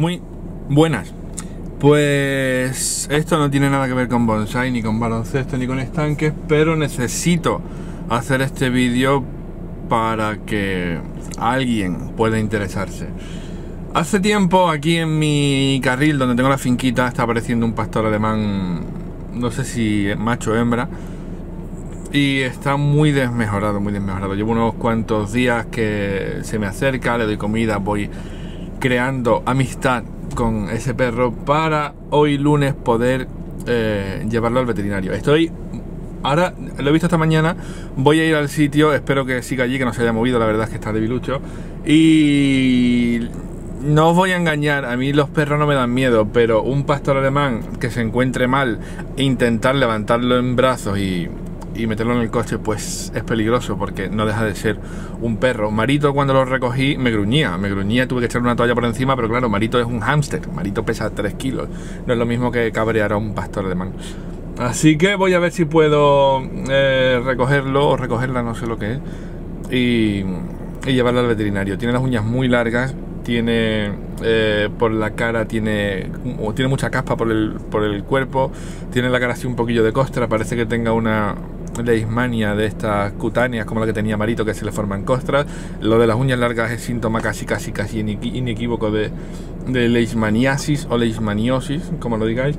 Muy buenas. Pues esto no tiene nada que ver con bonsai, ni con baloncesto, ni con estanques, pero necesito hacer este vídeo para que alguien pueda interesarse. Hace tiempo aquí en mi carril donde tengo la finquita está apareciendo un pastor alemán, no sé si macho o hembra, y está muy desmejorado, muy desmejorado. Llevo unos cuantos días que se me acerca, le doy comida, voy creando amistad con ese perro para hoy lunes poder eh, llevarlo al veterinario. Estoy ahora lo he visto esta mañana, voy a ir al sitio, espero que siga allí, que no se haya movido, la verdad es que está debilucho. Y no os voy a engañar, a mí los perros no me dan miedo, pero un pastor alemán que se encuentre mal, intentar levantarlo en brazos y y meterlo en el coche, pues es peligroso porque no deja de ser un perro. Marito cuando lo recogí me gruñía, me gruñía, tuve que echar una toalla por encima, pero claro, Marito es un hámster, Marito pesa 3 kilos, no es lo mismo que cabrear a un pastor alemán. Así que voy a ver si puedo eh, recogerlo o recogerla, no sé lo que es, y, y llevarla al veterinario. Tiene las uñas muy largas, tiene eh, por la cara, tiene, tiene mucha caspa por el, por el cuerpo, tiene la cara así un poquillo de costra, parece que tenga una, leishmania de estas cutáneas como la que tenía Marito que se le forman costras. Lo de las uñas largas es síntoma casi casi casi inequívoco de, de leishmaniasis o leishmaniosis, como lo digáis.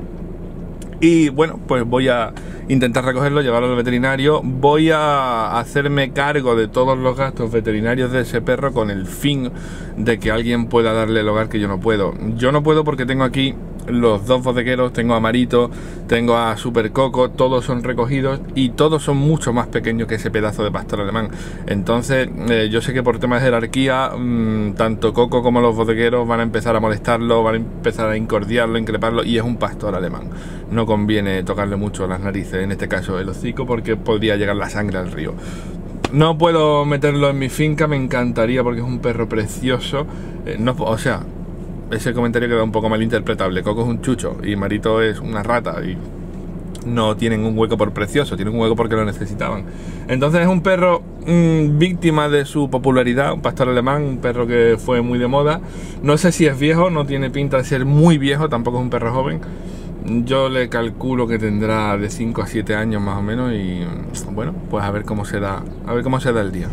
Y bueno, pues voy a intentar recogerlo, llevarlo al veterinario. Voy a hacerme cargo de todos los gastos veterinarios de ese perro con el fin de que alguien pueda darle el hogar que yo no puedo. Yo no puedo porque tengo aquí los dos bodegueros, tengo a Marito, tengo a Super Coco, todos son recogidos y todos son mucho más pequeños que ese pedazo de pastor alemán. Entonces, eh, yo sé que por temas de jerarquía, mm, tanto Coco como los bodegueros van a empezar a molestarlo, van a empezar a incordiarlo, increparlo y es un pastor alemán. No conviene tocarle mucho las narices, en este caso el hocico, porque podría llegar la sangre al río. No puedo meterlo en mi finca, me encantaría porque es un perro precioso. Eh, no, o sea, ese comentario queda un poco mal interpretable. Coco es un chucho y Marito es una rata y no tienen un hueco por precioso, tienen un hueco porque lo necesitaban. Entonces es un perro mm, víctima de su popularidad, un pastor alemán, un perro que fue muy de moda. No sé si es viejo, no tiene pinta de ser muy viejo, tampoco es un perro joven. Yo le calculo que tendrá de 5 a 7 años más o menos y bueno, pues a ver cómo se a ver cómo se da el día.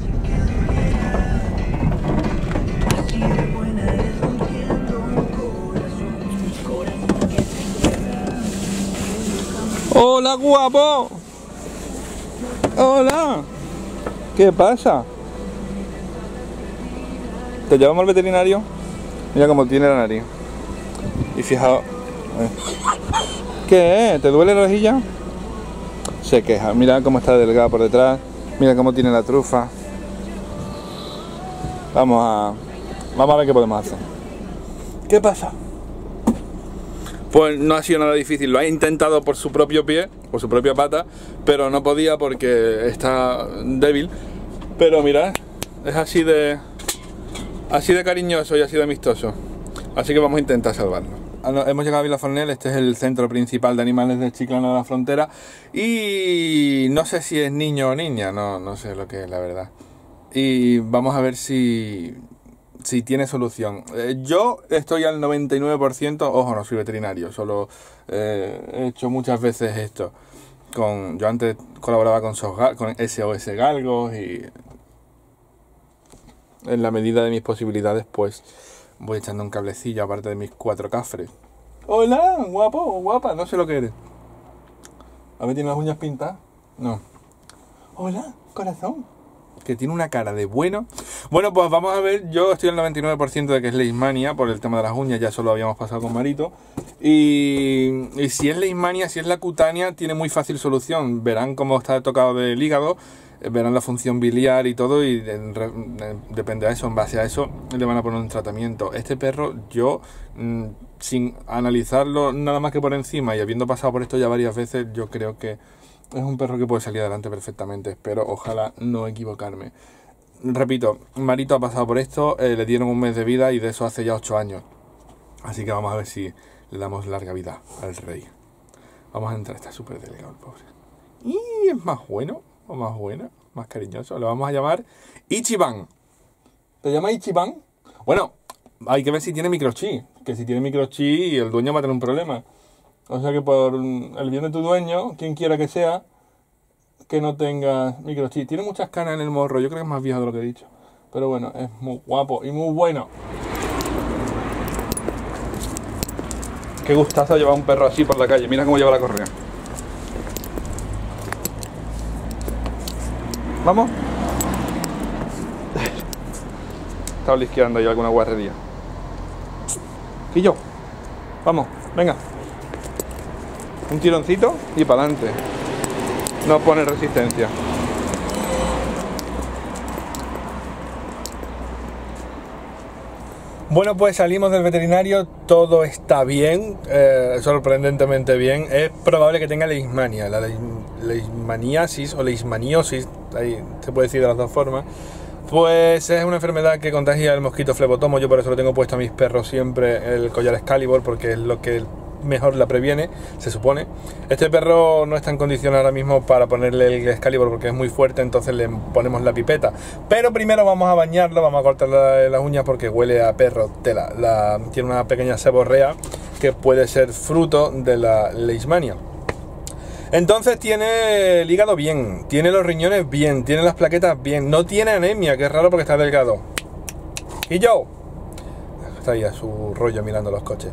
Hola, guapo. Hola. ¿Qué pasa? ¿Te llevamos al veterinario? Mira cómo tiene la nariz. Y fijaos. ¿Qué? ¿Te duele la rejilla? Se queja. Mira cómo está delgada por detrás. Mira cómo tiene la trufa. Vamos a. Vamos a ver qué podemos hacer. ¿Qué pasa? Pues no ha sido nada difícil, lo ha intentado por su propio pie, por su propia pata, pero no podía porque está débil. Pero mirad, es así de así de cariñoso y así de amistoso. Así que vamos a intentar salvarlo. Ah, hemos llegado a Vilafornel, este es el centro principal de animales de Chiclana de la Frontera y no sé si es niño o niña, no, no sé lo que es la verdad. Y vamos a ver si si tiene solución. Eh, yo estoy al 99%, ojo, no soy veterinario, solo eh, he hecho muchas veces esto. Con, yo antes colaboraba con, con SOS Galgos y en la medida de mis posibilidades pues voy echando un cablecillo aparte de mis cuatro cafres. Hola, guapo, guapa, no sé lo que eres. A ver, ¿tiene las uñas pintadas? No. Hola, corazón que tiene una cara de bueno. Bueno, pues vamos a ver, yo estoy al 99% de que es Leishmania, por el tema de las uñas, ya solo habíamos pasado con Marito. Y, si es Leishmania, si es la cutánea, tiene muy fácil solución. Verán cómo está tocado del hígado, eh, verán la función biliar y todo, y depende de eso, en base a eso, le van a poner un tratamiento. Este perro, yo, mm, sin analizarlo nada más que por encima y habiendo pasado por esto ya varias veces, yo creo que es un perro que puede salir adelante perfectamente. Espero, ojalá no equivocarme. Repito, Marito ha pasado por esto, eh, le dieron un mes de vida y de eso hace ya ocho años. Así que vamos a ver si le damos larga vida al rey. Vamos a entrar, está súper delegado el pobre. Y es más bueno, o más buena, más cariñoso. Lo vamos a llamar Ichiban. ¿Te llama Ichiban? Bueno, hay que ver si tiene microchip que si tiene microchip el dueño va a tener un problema. O sea que por el bien de tu dueño, quien quiera que sea, que no tenga microchip. Tiene muchas canas en el morro, yo creo que es más viejo de lo que he dicho. Pero bueno, es muy guapo y muy bueno. Qué gustazo llevar un perro así por la calle. Mira cómo lleva la correa. ¿Vamos? Está olisqueando yo alguna guarrería. Y. Vamos, venga. Un tironcito y para adelante. No pone resistencia. Bueno, pues salimos del veterinario, todo está bien, eh, sorprendentemente bien. Es probable que tenga leishmania, la leishmaniasis o leishmaniosis, ahí se puede decir de las dos formas. Pues es una enfermedad que contagia el mosquito flebotomo, yo por eso lo tengo puesto a mis perros siempre el collar Excalibur, porque es lo que mejor la previene, se supone. Este perro no está en condición ahora mismo para ponerle el Excalibur porque es muy fuerte, entonces le ponemos la pipeta. Pero primero vamos a bañarlo, vamos a cortarle las uñas porque huele a perro tela. La, tiene una pequeña seborrea que puede ser fruto de la leishmania. Entonces tiene el hígado bien, tiene los riñones bien, tiene las plaquetas bien, no tiene anemia, que es raro porque está delgado. Y yo, está su rollo mirando los coches.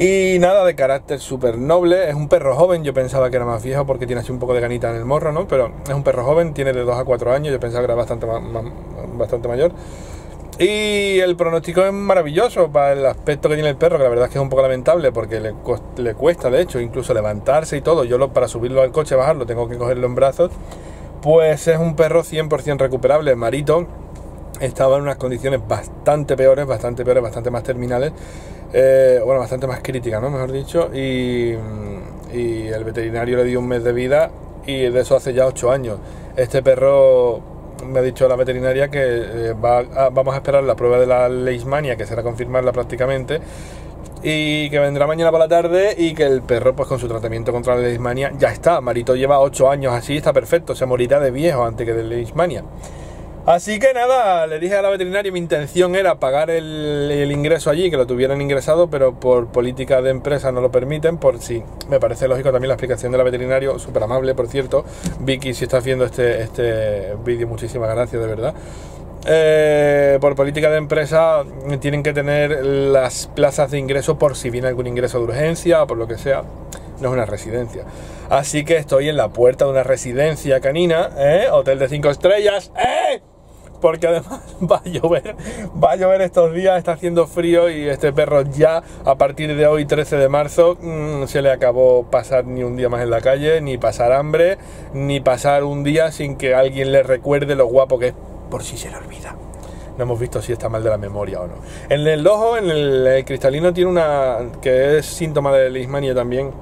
Y nada, de carácter súper noble. Es un perro joven. Yo pensaba que era más viejo porque tiene así un poco de ganita en el morro, ¿no? Pero es un perro joven, tiene de 2 a 4 años. Yo pensaba que era bastante, bastante mayor. Y el pronóstico es maravilloso para el aspecto que tiene el perro, que la verdad es que es un poco lamentable porque le, le cuesta, de hecho, incluso levantarse y todo. Yo lo, para subirlo al coche, bajarlo, tengo que cogerlo en brazos. Pues es un perro 100% recuperable. Marito estaba en unas condiciones bastante peores, bastante peores, bastante más terminales. Eh, bueno, bastante más crítica, ¿no? Mejor dicho, y, el veterinario le dio un mes de vida y de eso hace ya ocho años. Este perro me ha dicho la veterinaria que eh, vamos a esperar la prueba de la leishmania, que será confirmarla prácticamente, y que vendrá mañana por la tarde y que el perro, pues con su tratamiento contra la leishmania, ya está. Marito lleva ocho años así, está perfecto, se morirá de viejo antes que de leishmania. Así que nada, le dije a la veterinaria, mi intención era pagar el, ingreso allí, que lo tuvieran ingresado, pero por política de empresa no lo permiten, por si me parece lógico también la explicación de la veterinario, súper amable, por cierto. Vicky, si estás viendo este, este vídeo, muchísimas gracias, de verdad. Eh, por política de empresa tienen que tener las plazas de ingreso por si viene algún ingreso de urgencia o por lo que sea. No es una residencia. Así que estoy en la puerta de una residencia canina, ¿eh? Hotel de 5 estrellas, ¿eh? Porque además va a llover, va a llover estos días, está haciendo frío y este perro ya a partir de hoy 13 de marzo mm, se le acabó pasar ni un día más en la calle, ni pasar hambre, ni pasar un día sin que alguien le recuerde lo guapo que es por si se le olvida. No hemos visto si está mal de la memoria o no. En el ojo, en el, cristalino tiene una que es síntoma de lismania también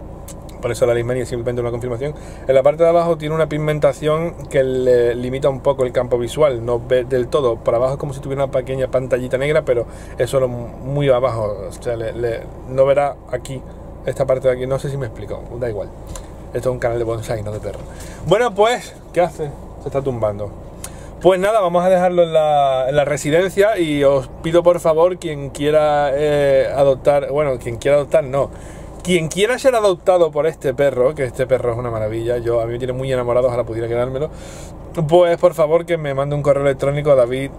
por eso la leishmania es simplemente una confirmación. En la parte de abajo tiene una pigmentación que le limita un poco el campo visual, no ve del todo. Por abajo es como si tuviera una pequeña pantallita negra, pero eso lo muy abajo. O sea, no verá aquí, esta parte de aquí. No sé si me explico, da igual. Esto es un canal de bonsai, no de perro. Bueno, pues, ¿qué hace? Se está tumbando. Pues nada, vamos a dejarlo en la, residencia y os pido por favor quien quiera eh, adoptar, bueno, quien quiera adoptar no, quien quiera ser adoptado por este perro, que este perro es una maravilla, yo a mí me tiene muy enamorado, ojalá pudiera quedármelo, pues por favor que me mande un correo electrónico a David,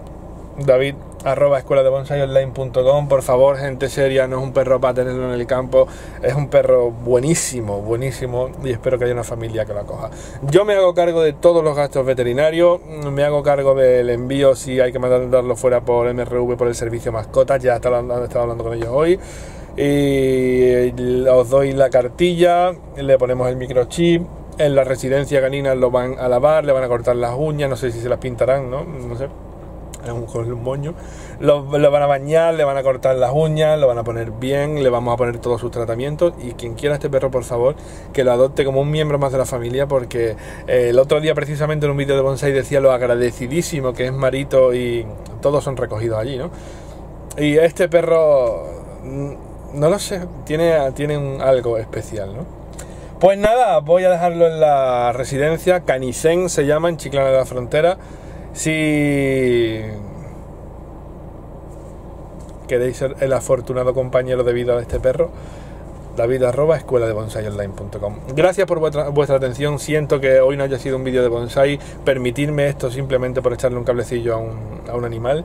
David arroba escuela de bonsaiolline.com por favor gente seria no es un perro para tenerlo en el campo es un perro buenísimo buenísimo y espero que haya una familia que lo acoja. Yo me hago cargo de todos los gastos veterinarios me hago cargo del envío si hay que mandarlo fuera por MRV por el servicio mascotas ya he estado hablando con ellos hoy y os doy la cartilla, le ponemos el microchip, en la residencia canina lo van a lavar, le van a cortar las uñas, no sé si se las pintarán, ¿no? No sé, es un, un moño. Lo, van a bañar, le van a cortar las uñas, lo van a poner bien, le vamos a poner todos sus tratamientos y quien quiera este perro, por favor, que lo adopte como un miembro más de la familia porque eh, el otro día precisamente en un vídeo de bonsai decía lo agradecidísimo que es Marito y todos son recogidos allí, ¿no? Y este perro no lo sé, tiene, tiene algo especial, ¿no? Pues nada, voy a dejarlo en la residencia, Canicén se llama, en Chiclana de la Frontera. Si... queréis ser el afortunado compañero de vida de este perro, david arroba escuela de bonsaiolline.com. Gracias por vuestra, vuestra, atención. Siento que hoy no haya sido un vídeo de bonsai. Permitirme esto simplemente por echarle un cablecillo a un, a un animal.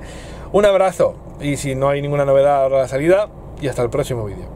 Un abrazo y si no hay ninguna novedad ahora la salida y hasta el próximo vídeo.